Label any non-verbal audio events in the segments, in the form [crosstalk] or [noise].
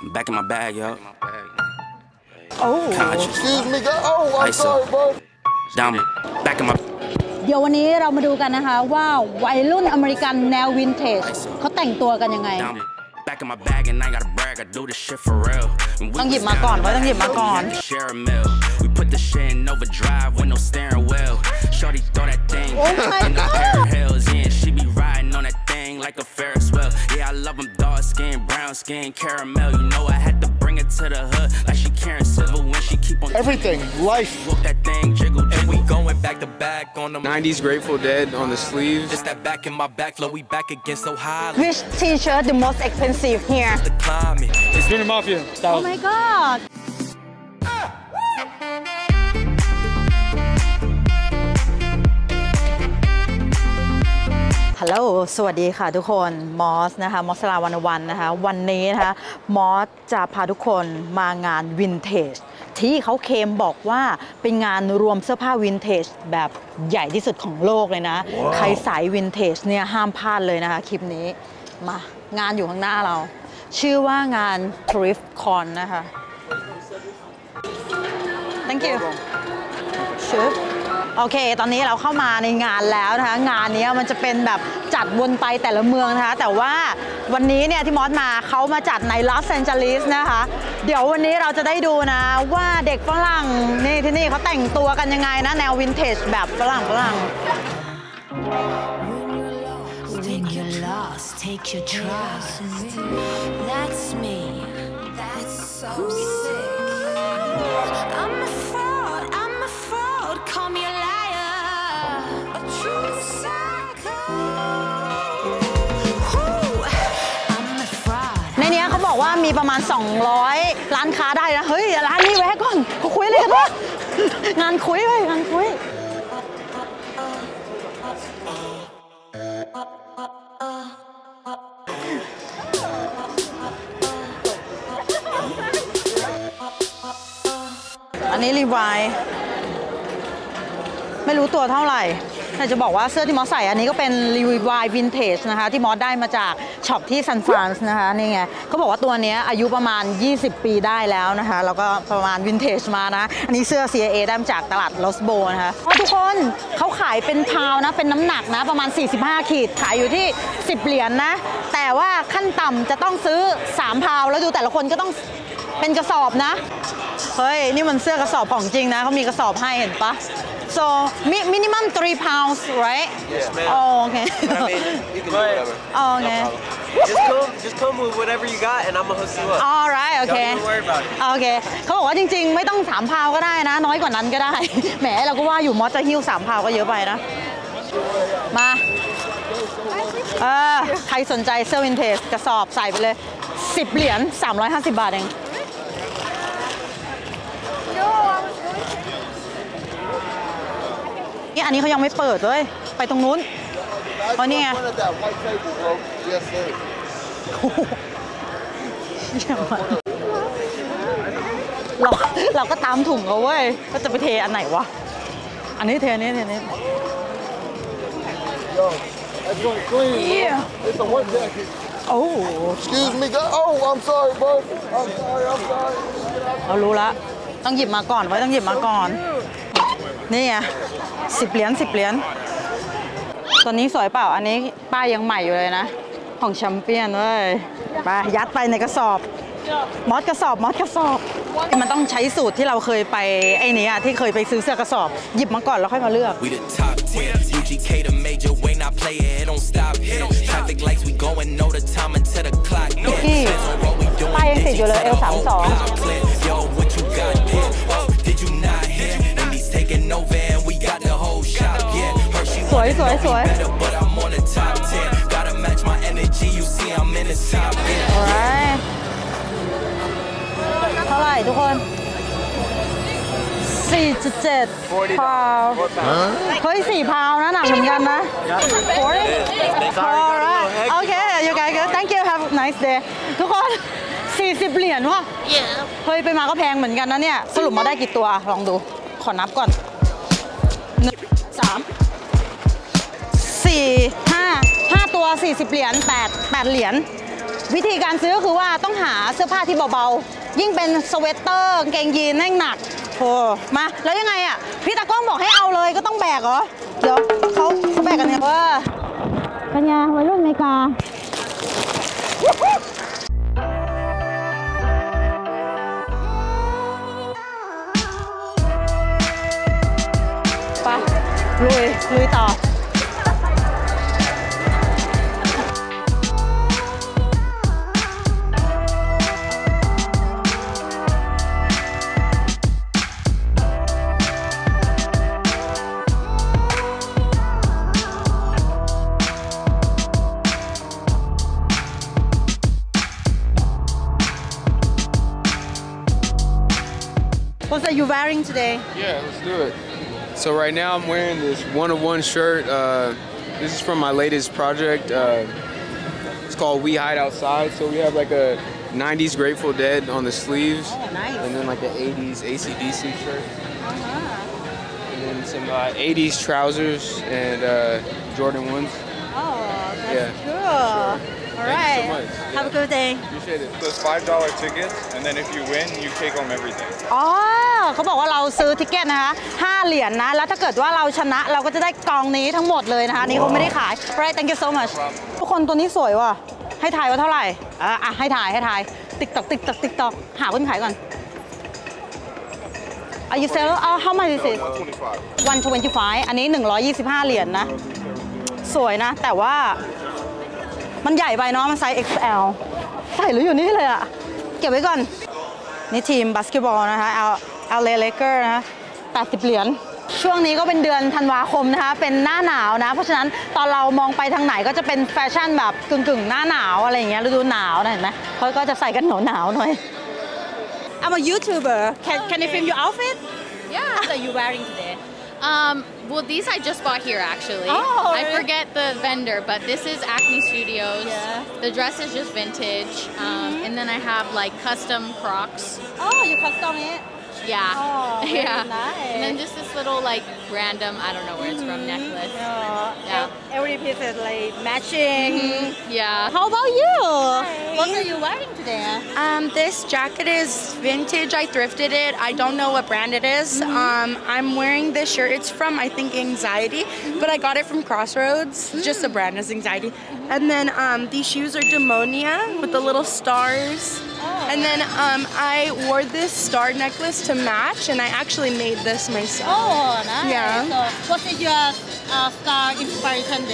I'm back in my bag, yo. Oh. Excuse me, God. Oh, I'm sorry, bro. Down, back in my เดี๋ยววันนี้เรามาดูกันนะคะ ว่าวัยรุ่นอเมริกันแนววินเทจเขาแต่งตัวกันยังไง back in my bag Oh my god. skin, brown skin, caramel. You know I had to bring it to the hood like she carrying civil when she keep on everything. Life. Walk that thing, jiggle, and we going back to back on the 90s Grateful Dead on the sleeves. Just that back in my back flow, we back again so high. Which t-shirt the most expensive here? The climate. It's Junior Mafia. Oh my God. ฮัลโหล สวัสดีค่ะทุกคน มอสนะคะ มอสลาวันวันนะคะ วัน นี้ นะคะ มอสจะพาทุกคนมางานวินเทจ ที่เขาเคมบอกว่าเป็นงานรวมเสื้อผ้าวินเทจ แบบใหญ่ที่สุดของโลกเลยนะ wow. ใครสายวินเทจเนี่ยห้ามพลาดเลยนะคะคลิปนี้ มา งานอยู่ข้างหน้าเรา ชื่อว่างาน Thrift Con นะคะ thank you ชิ h โอเค ตอนนี้เราเข้ามาในงานแล้วนะคะ งานนี้มันจะเป็นแบบจัดวนไปแต่ละเมืองนะคะ แต่ว่าวันนี้เนี่ยที่มอสมาเขามาจัดในลอสแอนเจลิสนะคะ เดี๋ยววันนี้เราจะได้ดูนะ ว่าเด็กฝรั่งนี่ที่นี่เขาแต่งตัวกันยังไงนะแนววินเทจแบบฝรั่งฝรั่ง o h มีประมาณ 200 ร้านค้าได้นะ เฮ้ย ร้านนี้แวะก่อน คุยเลยกันะงานคุยเลยงานคุยอันนี้รีไวไม่รู้ตัวเท่าไหร่แต่จะบอกว่าเสื้อที่มอสใส่อันนี้ก็เป็นรีวายวินเทจนะคะ ที่มอสได้มาจากช็อปที่ซันฟรานซ์นะคะ นี่ไงเขาบอกว่าตัวนี้อายุประมาณ 20 ปีได้แล้วนะคะ แล้วก็ประมาณวินเทจมานะ อันนี้เสื้อ CA I ได้มาจากตลาดลอสโบนะคะทุกคนเขาขายเป็นพาวนะ เป็นน้ำหนักนะ ประมาณ 45 ขีดขายอยู่ที่ 10 เหรียญนนะ แต่ว่าขั้นต่ำจะต้องซื้อ 3 พาว แล้วดูแต่ละคนก็ต้องเป็นกระสอบนะ เฮ้ย นี่มันเสื้อกระสอบของจริงนะเขามีกระสอบให้เห็นปะ So mi minimum three pounds, right? Yes, ma'am. Oh, okay. But I mean, you can do whatever. Oh, okay. No just come, just come with whatever you got, and I'ma g o n n hook you up. All right, okay. Don't worry about it. Okay. เขาบอกว่าจริงๆไม่ต้องสามพาวก็ได้นะ น้อยกว่านั้นก็ได้แหมเราก็ว่าอยู่มอสจะหิ้วสามพาวก็เยอะไปนะมาเออใครสนใจเซอร์วินเทสกระสอบใส่ไปเลย 10 เหรียญ 350 บาทเองี่อันนี้เขายังไม่เปิดเลยไปตรงนู้นเพราะนี่ไงเราเราก็ตามถุงเขาเว้ยก็จะไปเทอันไหนวะ อันนี้เทอันนี้เทอันนี้ e x c u s e me. o h I'm sorry, bro. I'm sorry. I'm sorry. เรารู้ละต้องหยิบมาก่อนไว้ต้องหยิบมาก่อนนี่ไงสิบเหรียญสิบเหรียญตัวนี้สวยเปล่า อันนี้ป้ายังใหม่อยู่เลยนะ ของแชมเปี้ยนเว้ยป้ายัดไปในกระสอบ มอสกระสอบ มอสกระสอบ มันต้องใช้สูตรที่เราเคยไป ไอ้นี่อะที่เคยไปซื้อเสื้อกระสอบหยิบมาก่อน แล้วค่อยมาเลือก ป้ายังติดอยู่เลยอสามสองวยสวยสวยเท่าไรทุกคน็ดพาว เฮ้ยสี่พาวนะหนักเหมือนกันนะโอเคโอเค t okay you g u thank you have nice day ทุกคน40เหรียญวะเฮ้ย ไปมาก็แพงเหมือนกันนะเนี่ย สรุปมาได้กี่ตัว ลองดู ขอ นับก่อน 1 3 4 5 5ตัว40 เหรียญ8 8เหรียญวิธีการซื้อก็คือว่าต้องหาเสื้อผ้าที่เบาๆ ยิ่งเป็นสเวตเตอร์เกงยีนแน่งหนักโอ้มาแล้วยังไงอ่ะ พี่ตากล้องบอกให้เอาเลยก็ต้องแบกเหรอ เดี๋ยวเขาเขาแบกกันเนี่ยว่าปัญญาวัยรุ่นอเมริกาปลุย ลุยต่อ you're wearing today? Yeah, let's do it. So right now I'm wearing this 101 shirt. Uh, this is from my latest project. Uh, it's called We Hide Outside. So we have like a 90s Grateful Dead on the sleeves. Oh, nice. And then like an 80s ACDC shirt. Uh -huh. And then some 80s uh, trousers and uh, Jordan 1s. Oh, that's yeah. cool. Sure. All Thank right. So yeah. Have a good day. Appreciate it. Those $5 tickets, and then if you win, you take home everything. Oh! เขาบอกว่าเราซื้อทิเก็ตนะคะห้าเหรียญนะ แล้วถ้าเกิดว่าเราชนะเราก็จะได้กองนี้ทั้งหมดเลยนะคะนี่เขาไม่ได้ขาย right thank you so much ทุกคนตัวนี้สวยว่ะ ให้ถ่ายว่าเท่าไหร่อ่ะ ให้ถ่ายให้ถ่ายติ๊กตอกติ๊กตอกติ๊กตอกหาคนขายก่อน Are you sell? Uh, how much is it? 125 อันนี้ 125 เหรียญนนะ สวยนะแต่ว่ามันใหญ่ไปเนาะมันไซส์ XL ใส่หรืออยู่นี่เลยอะเก็บไว้ก่อน นี่ทีมบาสเกตบอลนะคะเอาเอลเลเกอร์นะ80เหรียญช่วงนี้ก็เป็นเดือนธันวาคมนะคะ เป็นหน้าหนาวนะ เพราะฉะนั้นตอนเรามองไปทางไหนก็จะเป็นแฟชั่นแบบกึ่งๆหน้าหนาวอะไรอย่างเงี้ยฤดูหนาวนะเห็นไหมเขาก็จะใส่กันหนาวหนาวหน่อย I'm a YouTuber can can you film your outfit Yeah what are you wearing today um well these I just bought here actually oh, I forget the vendor but this is Acne Studios yeah. the dress is just vintage um, and then I have like custom Crocs oh you custom it Yeah. Oh, [laughs] yeah. Nice. And then just this little like random, I don't know where it's from, mm -hmm. necklace. Oh, yeah. yeah. Every piece is like matching. Mm -hmm. Yeah. How about you? Hi. What are you wearing today? Um, this jacket is vintage. I thrifted it. I don't know what brand it is. Mm -hmm. Um, I'm wearing this shirt. It's from I think Anxiety, mm-hmm. but I got it from Crossroads. Mm. Just the brand is Anxiety. Mm-hmm. And then um, these shoes are Demonia with the little stars. Oh. And then um, I wore this star necklace to match, and I actually made this myself. Oh, nice. Yeah. So what did your uh, uh, star inspiration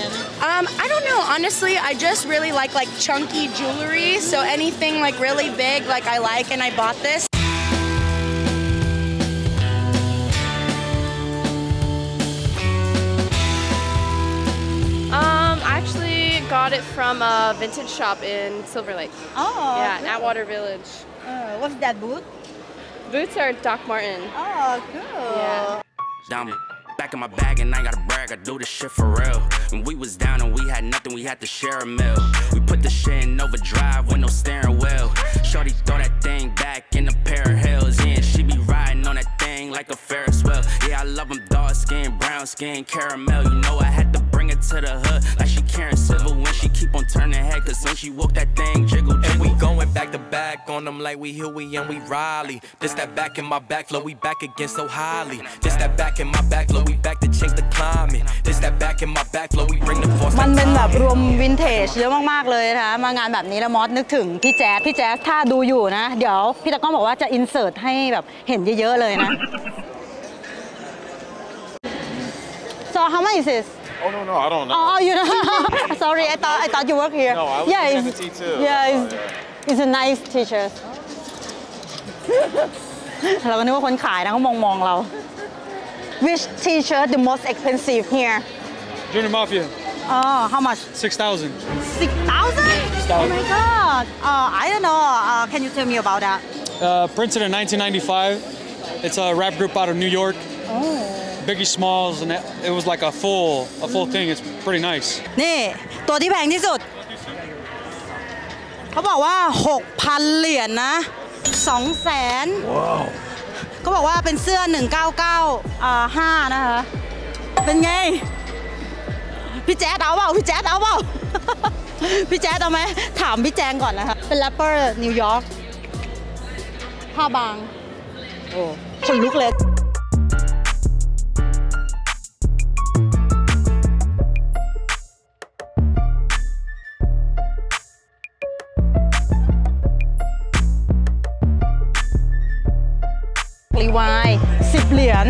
Um, I don't know. Honestly, I just really like like chunky jewelry, so anything like really big, like I like, and I bought this. bought it from a vintage shop in Silver Lake. Oh. Yeah, good. Atwater Village. Uh, what's that boot? Boots are Doc Martin. Oh, cool. Yeah. back in my bag and I gotta brag, I do this shit for real. When we was down and we had nothing, we had to share a meal. We put the shit in overdrive with no steering wheel. Shorty throw that thing back in a pair of heels, yeah, and she be riding on that thing like a Ferris well. Yeah, I love them dark skin, brown skin, caramel. You know I had to bring it to the hood like she Karen silver when she keep on turning head. Cause when she woke that thing, jiggle, jiggle. And we going back to back on them like we Huey and we Riley. Just that back in my back flow, we back again so highly. Just that back in my back flow, we back to change the climate. Just that back in my back flow, we bring the force. มันเป็นแบบรวมวินเทจเยอะมากๆเลยนะคะมางานแบบนี้แล้วมอสนึกถึงพี่แจ๊ดพี่แจ๊ดถ้าดูอยู่นะ เดี๋ยวพี่ตะก้องบอกว่าจะอินเสิร์ตให้แบบเห็นเยอะๆเลยนะ [laughs] how much is this? Oh, no, no, I don't know. Oh, oh you know? [laughs] Sorry, I thought, I thought you work here. No, I was yeah, in MIT too. Yeah, it's, yeah. it's a nice teacher. [laughs] เราก็นึกว่าคนขายนะเขามองมองเรา Which t-shirt the most expensive here? Junior Mafia. Oh, how much? 6,000. 6,000? oh my god. Uh, I don't know. Uh, can you tell me about that? Uh, printed in 1995. It's a rap group out of New York. Oh. Biggie Smalls and it was like a full a full thing. It's pretty nice. นี่ ตัวที่แพงที่สุด เขาบอกว่า6,000เหรียญนะ200,000 wow. ก็บอกว่าเป็นเสื้อ199 5นะคะ เป็นไง พี่แจ๊ดเอาเปล่าพี่แจ๊ดเอาเปล่าพี่แจ๊ดเอาไหม ถามพี่แจงก่อนนะคะ เป็นแรปเปอร์นิวยอร์กผ้าบาง โอ้คนลุกเลยเหรียญ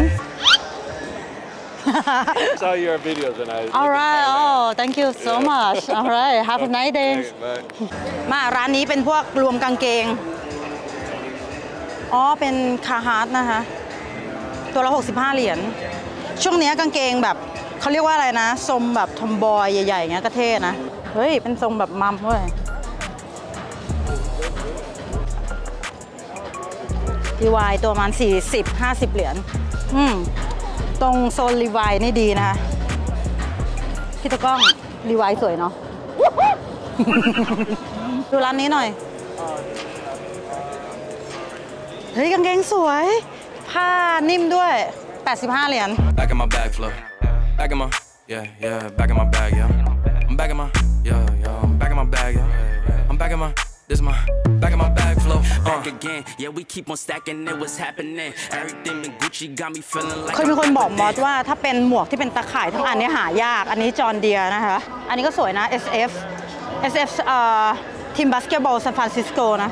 saw your videos when I All right oh thank you so much All right have a nice day มาร้านนี้เป็นพวกรวมกางเกง อ๋อ เป็นคาฮาร์ดนะคะ ตัวละ 65 เหรียญ ช่วงนี้กางเกงแบบเขาเรียกว่าอะไรนะ ทรงแบบทอมบอยใหญ่ๆเงี้ยก็เท่นะ เฮ้ย เป็นทรงแบบ มัมด้วยรีวายตัวมัน40 50 เหรียญอืม ตรงโซนรีวายนี่ดีนะคะพี่ตะก้องรีวายสวยเนาะ ดูร้านนี้หน่อยเฮ้ยกางเกงสวย ผ้านิ่มด้วย 85 เหรียญ Back in my bag flow Back in my yeah yeah Back in my bag yeah I'm back in my yeah yeah I'm back in my bag yeah I'm back in my this my back back again. Yeah, we keep on stacking it. What's happening? Everything in Gucci got me feeling like. เคยมีคนบอกมอสว่าถ้าเป็นหมวกที่เป็นตะข่ายทั้งอันนี้หายากอันนี้จอร์เดียนะคะอันนี้ก็สวยนะ SF SF เอ่อทีมบาสเกตบอลซานฟรานซิสโกนะ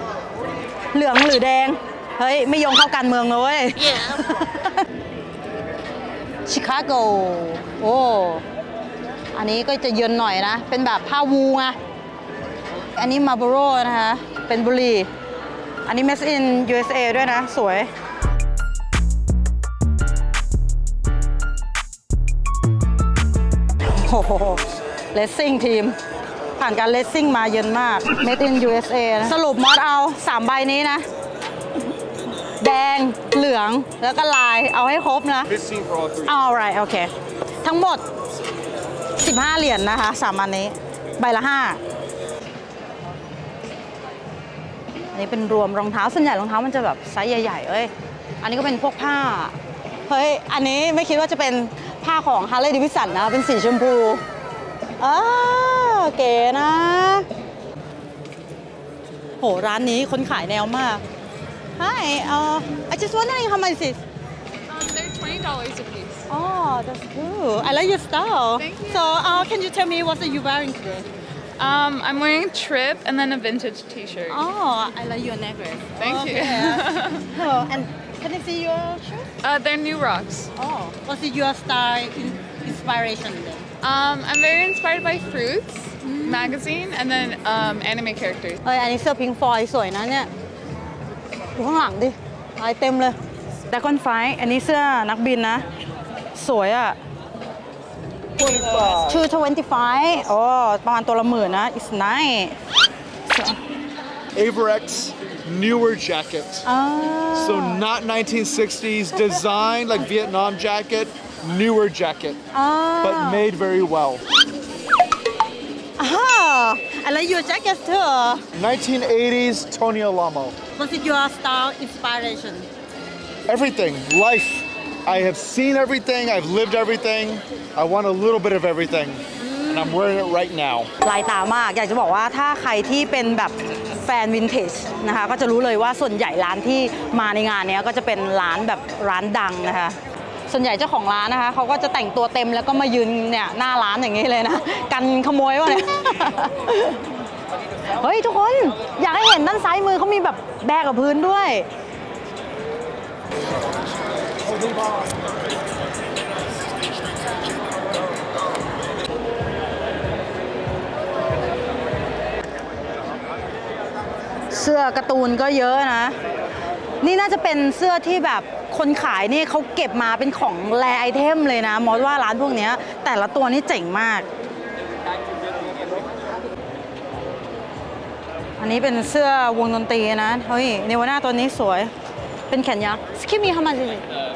เหลืองหรือแดง เฮ้ย ไม่โยงเข้ากันเมืองเลยชิคาโกโอ้ อันนี้ก็จะเยินหน่อยนะ เป็นแบบผ้าวูไงอันนี้มาร์โบโรนะคะเป็นบุรีอันนี้ Made in USA ด้วยนะสวยโอ้โหเลสซิ่งทีม ผ่านการเลสซิ่งมาเย็นมาก Made in USA สรุปมอสเอา 3 ใบนี้นะ แดงเหลืองแล้วก็ลายเอาให้ครบนะ a l right โอเคทั้งหมด 15 เหรียญนะคะ สามอันนี้ใบละ 5อันนี้เป็นรวมรองเท้าส่วนใหญ่รองเท้ามันจะแบบไซส์ใหญ่ๆเอ้ย อันนี้ก็เป็นพวกผ้า เฮ้ย อันนี้ไม่คิดว่าจะเป็นผ้าของฮาร์เลย์ดิวิสันนะ เป็นสีชมพูเออเก๋นะ โห ร้านนี้คนขายแนวมาก Hi uh I just wondering how much is this Um, they're twenty dollars a piece. Oh, that's cool. I like your style. Thank you. So, uh, can you tell me what are you wearing today? Um, I'm wearing a trip and then a vintage T-shirt. Oh, I love your necklace. Thank oh, you. oh, [laughs] and can I see your shoes? Uh, they're New Rocks. Oh, what's your style in inspiration then? Um, I'm very inspired by Fruits mm. magazine and then um, anime characters. a Dragon Fly อันนี้เสื้อนักบินนะสวยอะ่ะ225 oh it's nice Averex newer jacket ah. so not 1960s design like Vietnam jacket newer jacket ah. but made very well Oh, I like your jacket too. 1980s Tony Alamo. What is your style inspiration? Everything, life. I have seen everything, I've lived everything. I want a little bit of everything. And I'm wearing it right now. หลายตามาก อยากจะบอกว่าถ้าใครที่เป็นแบบแฟนวินเทจนะคะ ก็จะรู้เลยว่าส่วนใหญ่ร้านที่มาในงานนี้ก็จะเป็นร้านแบบร้านดังนะคะ ส่วนใหญ่เจ้าของร้านนะคะ เขาก็จะแต่งตัวเต็มแล้วก็มายืนเนี่ย หน้าร้านอย่างนี้เลยนะ กันขโมยวะเนี่ย เฮ้ย ทุกคน อยากให้เห็นด้านซ้ายมือเขามีแบบแบกกับพื้นด้วยเสื้อการ์ตูนก็เยอะนะ นี่น่าจะเป็นเสื้อที่แบบคนขายนี่เขาเก็บมาเป็นของแรไอเทมเลยนะมอสว่าร้านพวกนี้แต่ละตัวนี่เจ๋งมาก อันนี้เป็นเสื้อวงดนตรีนะเฮ้ยเนวาน่าตัวนี้สวย เป็นแขนยักษ์สกิมีทำมาริ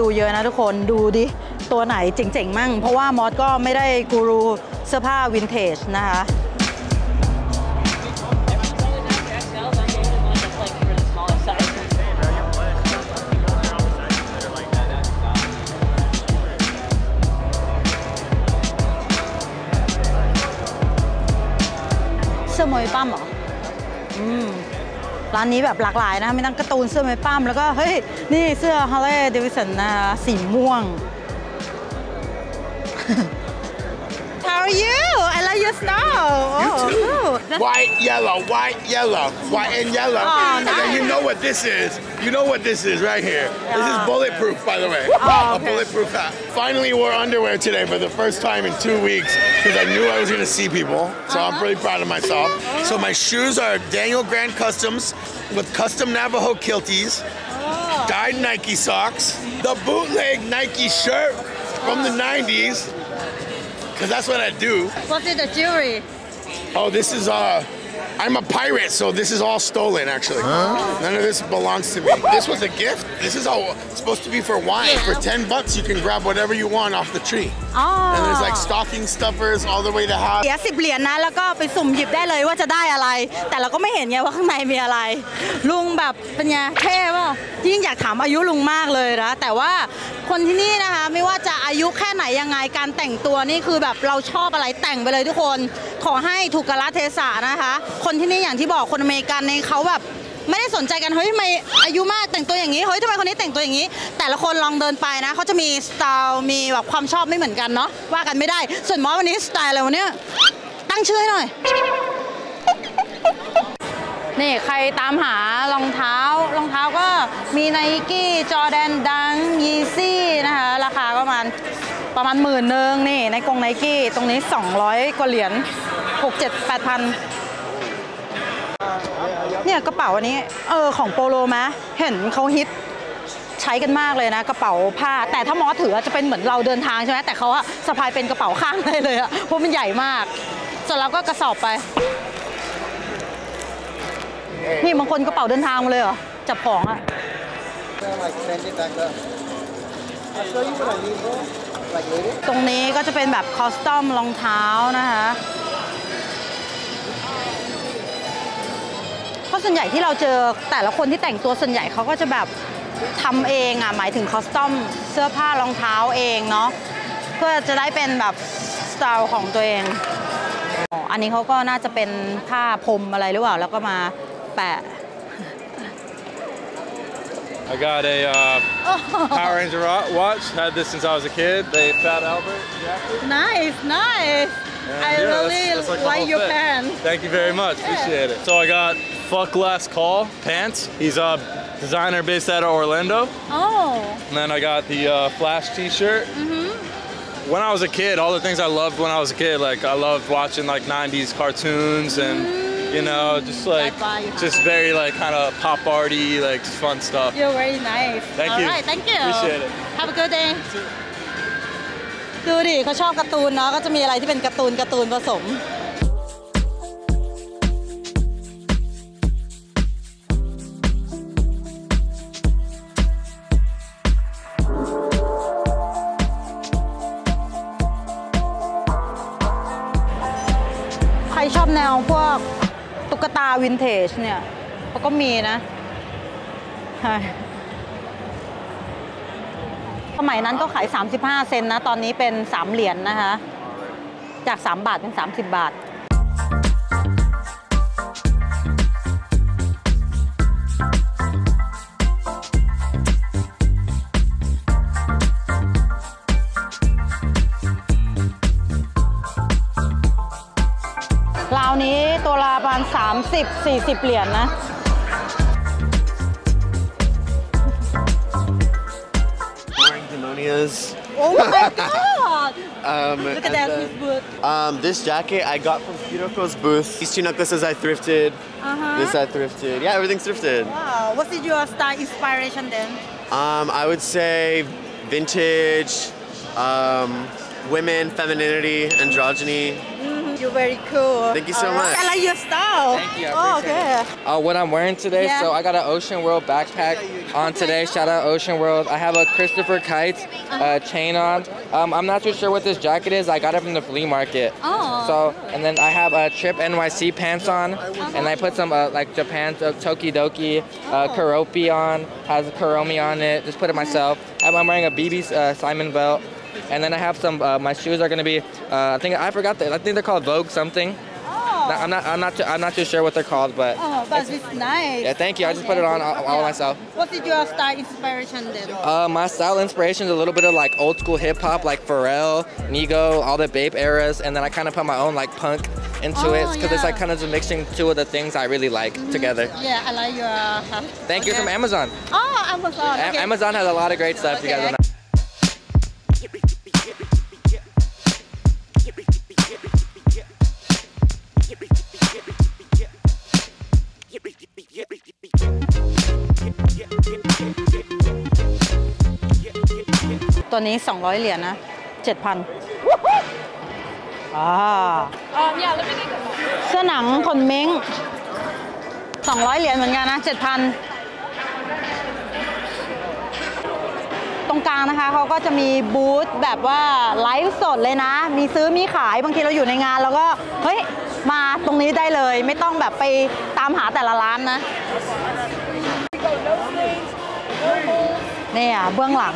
ดูเยอะนะทุกคนดูดิ ตัวไหนเจ๋งๆ มั่ง เพราะว่ามอสก็ไม่ได้กูรูเสื้อผ้าวินเทจนะคะร้านนี้แบบหลากหลายนะมีทั้งการ์ตูนเสื้อไม้ปั้มแล้วก็เฮ้ย นี่เสื้อฮาร์เลย์เดวิสันนะะสีม่วง How are you? yeah, Oh, you too. White, yellow, white, yellow, white and yellow. Oh, and nice. then you know what this is. You know what this is right here. Yeah. This is bulletproof, by the way. Oh, okay. A bulletproof hat. Finally wore underwear today for the first time in two weeks because I knew I was gonna see people. So uh -huh. I'm pretty uh-huh. proud of myself. Oh. So my shoes are Daniel Grand Customs with custom Navajo kilties, oh. dyed Nike socks, the bootleg Nike shirt from the 90s, because that's what I do. What's in the jury? Oh, this is uh, I'm a pirate, so this is all stolen, actually. Huh? None of this belongs to me. This was a gift. This is all supposed to be for wine. Yeah. For 10 bucks, you can grab whatever you want off the tree. Oh. And there's like stocking stuffers all the way to half. เสียสิบเหรียญนะแล้วก็ไปสุ่มหยิบได้เลยว่าจะได้อะไร แต่เราก็ไม่เห็นไงว่าข้างในมีอะไร ลุงแบบเป็นไงเท่ป่ะยิ่งอยากถามอายุลุงมากเลยนะแต่ว่าคนที่นี่นะคะ ไม่ว่าจะอายุแค่ไหนยังไง การแต่งตัวนี่คือแบบเราชอบอะไรแต่งไปเลยทุกคนขอให้ถูกกาลเทศะนะคะคนที่นี่อย่างที่บอกคนอเมริกันในเขาแบบไม่ได้สนใจกันเฮ้ยทำไมอายุมากแต่งตัวอย่างนี้เฮ้ยทำไมคนนี้แต่งตัวอย่างนี้ แต่ละคนลองเดินไปนะเขาจะมีสไตล์มีแบบความชอบไม่เหมือนกันเนาะว่ากันไม่ได้ส่วนมอวันนี้สไตล์อะไรวันนี้ตั้งชื่อให้หน่อยนี่ใครตามหารองเท้ารองเท้าก็มีไนกี้จอแดนดังยีซี่นะคะ ราคาประมาณประมาณหมื่นหนึ่งนี่ในกงไนกี้ตรงนี้ 200กว่าเหรียญ6 7 8 0 0 0เนี่ยกระเป๋าอันนี้ เออของโปโลมะ เห็นเขาฮิตใช้กันมากเลยนะ กระเป๋าผ้า แต่ถ้ามอถือจะเป็นเหมือนเราเดินทางใช่ไหมแต่เขาอะสะพายเป็นกระเป๋าข้างได้เลยอะเพราะมันใหญ่มาก ส่วนเราก็กระสอบไป นี่บางคนกระเป๋าเดินทางมาเลยเหรอจับของอะตรงนี้ก็จะเป็นแบบคอสตอมรองเท้านะคะส่วนใหญ่ที่เราเจอแต่ละคนที่แต่งตัวส่วนใหญ่เขาก็จะแบบทำเองอ่ะหมายถึงคอสตอมเสื้อผ้ารองเท้าเองเนาะเพื่อจะได้เป็นแบบสไตล์ของตัวเองอันนี้เขาก็น่าจะเป็นผ้าพรมอะไรหรือเปล่าแล้วก็มาแปะ I got a uh, Power Ranger watch. Had this since I was a kid. The y Fat Albert jacket. Nice, nice. And I yeah, really that's, that's like, like your t h n g pen. Thank you very much. a p p r e c i a t e yeah. it. So I got Fuck Last Call pants. He's a designer based out of Orlando. Oh. And then I got the uh, Flash t-shirt. Mm -hmm. When I was a kid, all the things I loved when I was a kid, like I loved watching like 90s cartoons and mm -hmm. you mm-hmm. know, just like just very like kind of pop arty, like just fun stuff. You're very nice. Thank all you. All right, thank you. Appreciate it. Have a good day. ดูดิเขาชอบการ์ตูนเนาะก็จะมีอะไรที่เป็นการ์ตูนการ์ตูนผสมตาวินเทจเนี่ยเขาก็มีนะสมัยนั้นก็ขาย 35 เซนนะ ตอนนี้เป็น 3 เหรียญนนะคะจาก 3 บาท เป็น 30 บาท30 40 เหรียญนนะ Is. Oh my [laughs] god! Um, Look at that, then, um, this jacket I got from Hiroko's booth. These Chinako says I thrifted. Uh-huh. This I thrifted. Yeah, everything's thrifted. Wow. What is your style inspiration then? Um, I would say vintage, women, femininity, androgyny. You're very cool. Thank you so much. I like your style. Thank you. oh, okay. Uh, what I'm wearing today, yeah. so I got an Ocean World backpack on today. Shout out Ocean World. I have a Christopher Kites uh, uh-huh. chain on. Um, I'm not too sure what this jacket is. I got it from the flea market. Oh. So, and then I have a Trip NYC pants on, uh-huh. and I put some uh, like Japan Tokidoki uh, oh. on. Has Karomi on it. Just put it myself. I'm wearing a BB uh, Simon belt. And then I have some, uh, my shoes are gonna be, uh, I think, I forgot, the, I think they're called Vogue something. Oh. I'm not, I'm not, too, I'm not too sure what they're called, but. Oh, but it's, it's nice. Yeah, thank you. I just put it on all, all yeah. myself. What is your style inspiration then? Uh, my style inspiration is a little bit of like old school hip hop, like Pharrell, Nigo, all the Bape eras, and then I kind of put my own like punk into oh, it because yeah. it's like kind of mixing two of the things I really like mm -hmm. together. Yeah, I like your. Uh, Thank okay. you from Amazon. Oh, Amazon. Okay. Amazon has a lot of great stuff. Okay. You guys. ตัวนี้ 200 เหรียญนะ 7,000อ่าเสื้อหนังขนเม้ง200 เหรียญเหมือนกันนะ 7,000 ตรงกลางนะคะเขาก็จะมีบูธแบบว่า ไลฟ์สดเลยนะ มีซื้อมีขายบางทีเราอยู่ในงานเราก็ เฮ้ย มาตรงนี้ได้เลยไม่ต้องแบบไปตามหาแต่ละร้านนะเนี่ยเบื้องหลัง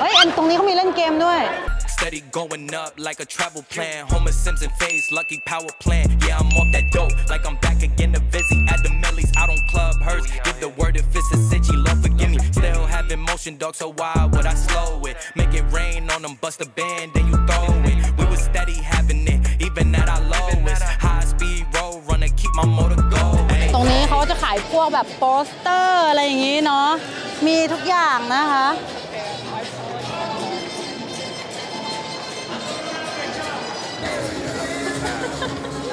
เฮ้ยอันตรงนี้เขามีเล่นเกมด้วย eh. steady going up like a travel plan. Homer Simpson face, lucky power plan. Yeah, I'm off that dope, like I'm back again to visit at the Millie's. I don't club hers. Give the word if it's a city, love forgive me. Still having motion, dog, so why would I slow it? Make it rain on them, bust a band, then you throw it. We was steady having it, even at our lowest. High speed road runner, keep my motor going. ายพวกแบบโปสเตอร์อะไรอย่างนี้เนาะ มีทุกอย่างนะคะ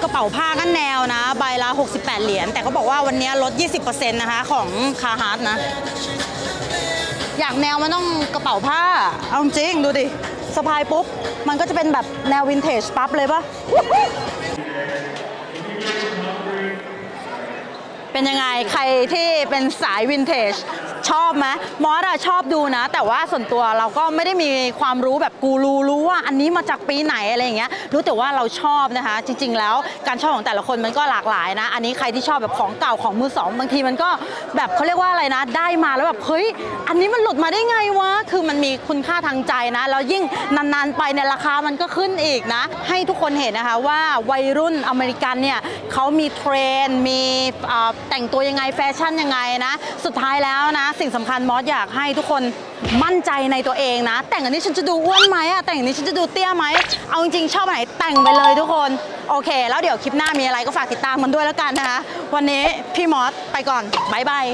กระเป๋าผ้ากันแนวนะ ใบละ68 เหรียญแต่เขาบอกว่าวันนี้ลด 20%นะคะ ของคาฮาร์ดนะ อยากแนวมันต้องกระเป๋าผ้าเอาจริงดูดิสะพายปุ๊บมันก็จะเป็นแบบแนววินเทจ ปั๊บเลยปะเป็นยังไงใครที่เป็นสายวินเทจชอบไหมมอสอะชอบดูนะ แต่ว่าส่วนตัวเราก็ไม่ได้มีความรู้แบบกูรู้รู้ว่าอันนี้มาจากปีไหน อะไรอย่างเงี้ยรู้แต่ว่าเราชอบนะคะ จริง ๆ แล้วการชอบของแต่ละคนมันก็หลากหลายนะ อันนี้ใครที่ชอบแบบของเก่าของมือสองบางทีมันก็แบบเขาเรียกว่าอะไรนะ ได้มาแล้วแบบเฮ้ย อันนี้มันหลุดมาได้ไง วะ คือมันมีคุณค่าทางใจนะแล้วยิ่งนานๆไปในราคามันก็ขึ้นอีกนะ ให้ทุกคนเห็นนะคะว่าวัยรุ่นอเมริกันเนี่ยเขามีเทรนมีแต่งตัวยังไงแฟชั่นยังไงนะ สุดท้ายแล้วนะสิ่งสำคัญ มอส อยากให้ทุกคนมั่นใจในตัวเองนะ แต่งอันนี้ฉันจะดูอ้วนไหมอะแต่งอันนี้ฉันจะดูเตี้ยไหม เอาจริง ๆ ชอบไหนแต่งไปเลยทุกคนโอเค แล้วเดี๋ยวคลิปหน้ามีอะไรก็ฝากติดตามมันด้วยแล้วกันนะคะ วันนี้พี่มอส ไปก่อนบาย บาย